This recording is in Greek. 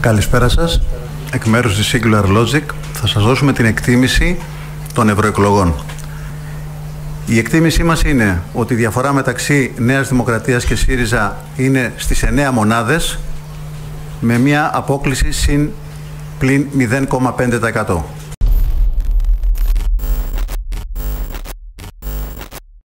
Καλησπέρα σας. Εκ μέρους της Singular Logic θα σας δώσουμε την εκτίμηση των ευρωεκλογών. Η εκτίμησή μας είναι ότι η διαφορά μεταξύ Νέας Δημοκρατίας και ΣΥΡΙΖΑ είναι στις 9 μονάδες με μια απόκληση συν πλην 0,5%.